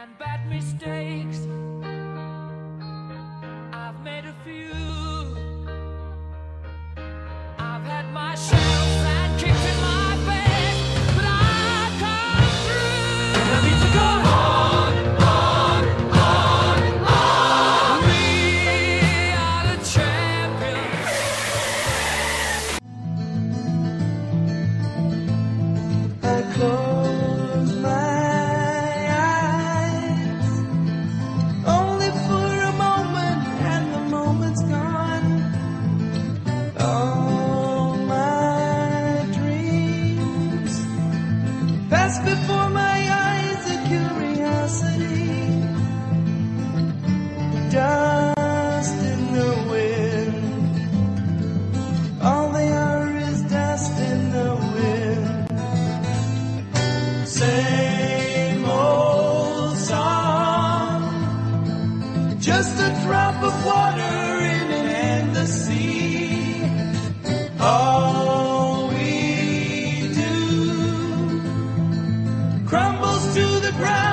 and bad mistakes. Dust in the wind. All they are is dust in the wind. Same old song, just a drop of water in an endless sea. All we do crumbles to the ground.